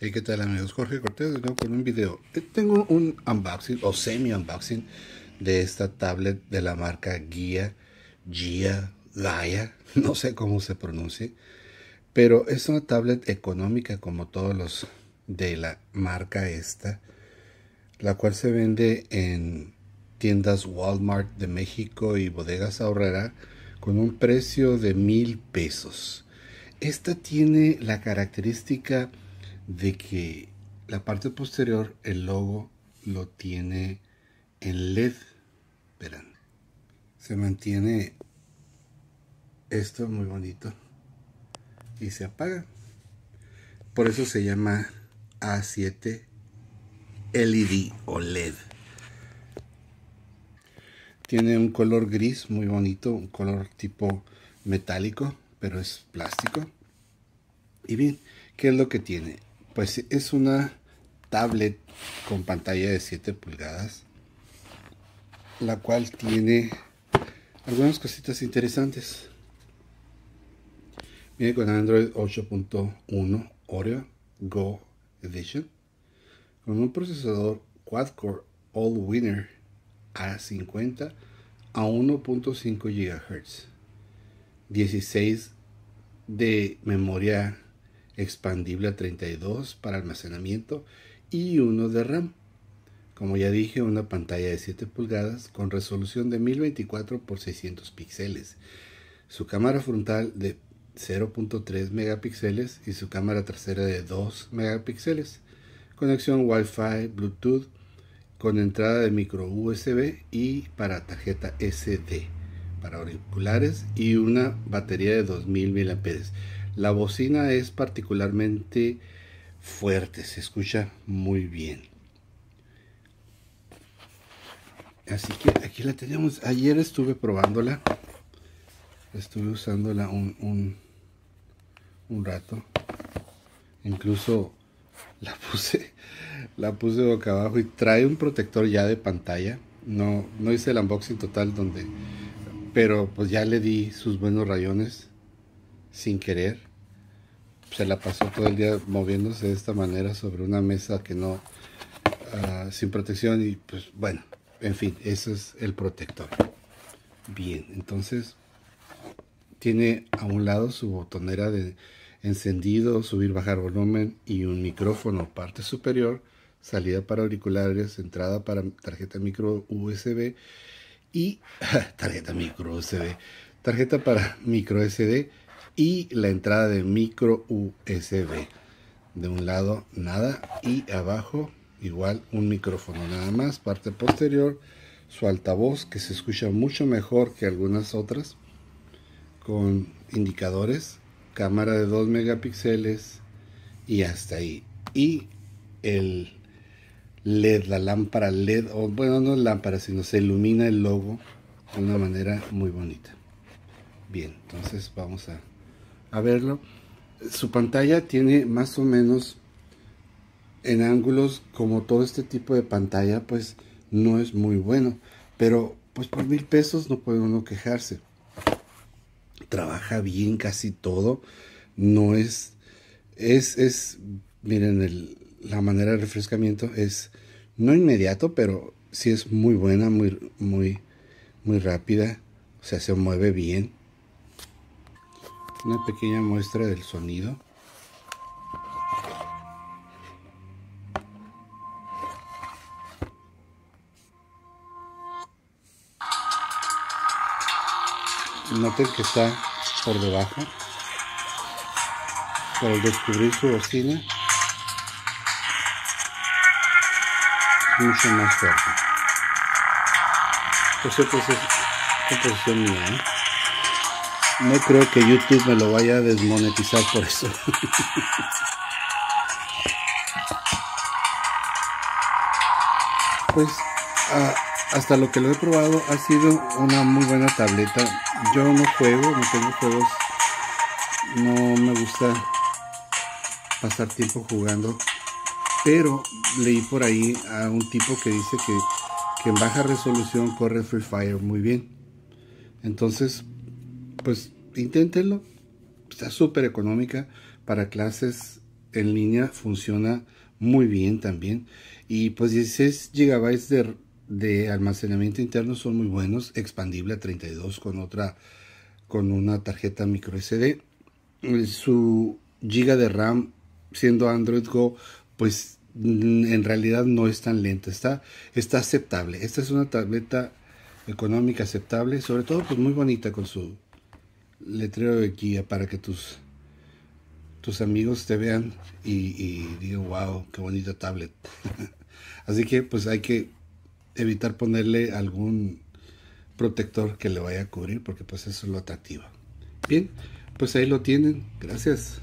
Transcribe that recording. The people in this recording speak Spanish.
Hey, ¿qué tal amigos? Jorge Cortés nuevo con un video. Eh, tengo un unboxing o semi-unboxing de esta tablet de la marca Gia, Gia, Gaia, no sé cómo se pronuncie, pero es una tablet económica como todos los de la marca esta, la cual se vende en tiendas Walmart de México y bodegas ahorrera con un precio de mil pesos. Esta tiene la característica de que la parte posterior, el logo lo tiene en LED. Verán. Se mantiene esto muy bonito y se apaga. Por eso se llama A7 LED o LED. Tiene un color gris muy bonito, un color tipo metálico, pero es plástico. Y bien, ¿qué es lo que tiene? Pues es una tablet con pantalla de 7 pulgadas la cual tiene algunas cositas interesantes. Viene con Android 8.1 Oreo Go Edition con un procesador quad-core all-winner a 50 a 1.5 GHz 16 de memoria expandible a 32 para almacenamiento y uno de RAM. Como ya dije, una pantalla de 7 pulgadas con resolución de 1024 x 600 píxeles. Su cámara frontal de 0.3 megapíxeles y su cámara trasera de 2 megapíxeles. Conexión Wi-Fi, Bluetooth con entrada de micro USB y para tarjeta SD para auriculares y una batería de 2000 mAh. La bocina es particularmente fuerte, se escucha muy bien. Así que aquí la tenemos. Ayer estuve probándola. Estuve usándola un, un, rato. Incluso la puse, la puse boca abajo y trae un protector ya de pantalla. No, no hice el unboxing total donde, pero pues ya le di sus buenos rayones sin querer se la pasó todo el día moviéndose de esta manera sobre una mesa que no, ah, sin protección y pues bueno, en fin, ese es el protector. Bien, entonces tiene a un lado su botonera de encendido, subir, bajar volumen y un micrófono parte superior, salida para auriculares, entrada para tarjeta micro USB y tarjeta micro USB, tarjeta para micro SD y la entrada de micro USB. De un lado nada y abajo igual un micrófono nada más. Parte posterior su altavoz que se escucha mucho mejor que algunas otras con indicadores, cámara de 2 megapíxeles y hasta ahí. Y el LED, la lámpara LED, bueno, no es lámpara, sino se ilumina el logo de una manera muy bonita. Bien, entonces vamos a a verlo. Su pantalla tiene más o menos en ángulos como todo este tipo de pantalla, pues no es muy bueno. Pero pues por mil pesos no puede uno quejarse. Trabaja bien casi todo. No es, es, es, miren, el, la manera de refrescamiento es no inmediato, pero sí es muy buena, muy, muy, muy rápida. O sea, se mueve bien una pequeña muestra del sonido. Noten que está por debajo. Para descubrir su bocina mucho más fuerte. Por cierto, es composición mía, ¿eh? No creo que YouTube me lo vaya a desmonetizar por eso. pues hasta lo que lo he probado ha sido una muy buena tableta. Yo no juego, no tengo juegos. No me gusta pasar tiempo jugando. Pero leí por ahí a un tipo que dice que, que en baja resolución corre Free Fire muy bien. Entonces, pues inténtenlo. Está súper económica para clases en línea funciona muy bien también. Y pues 16 GB de, de almacenamiento interno son muy buenos, expandible a 32 con otra con una tarjeta micro SD. Su giga de RAM siendo Android Go pues en realidad no es tan lenta, está, está aceptable. Esta es una tableta económica aceptable, sobre todo pues muy bonita con su letrero de guía para que tus tus amigos te vean y, y digan wow qué bonita tablet así que pues hay que evitar ponerle algún protector que le vaya a cubrir porque pues eso es lo atractivo. Bien pues ahí lo tienen. Gracias